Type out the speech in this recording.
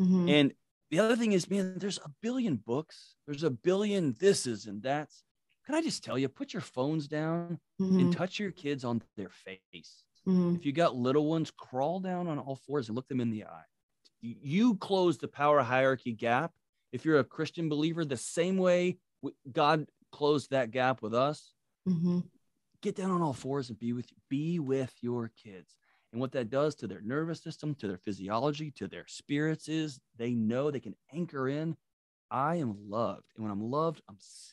Mhm. And the other thing is, man, there's a billion books, there's a billion thises and that's. Can I just tell you, put your phones down Mhm. and touch your kids on their face. Mhm. If you got little ones, crawl down on all fours and look them in the eye. You- close the power hierarchy gap. If you're a Christian believer, the same way God closed that gap with us, Mhm. get down on all fours and be with be with your kids. And what that does to their nervous system, to their physiology, to their spirits is they know they can anchor in. I am loved, and when I'm loved, I'm safe.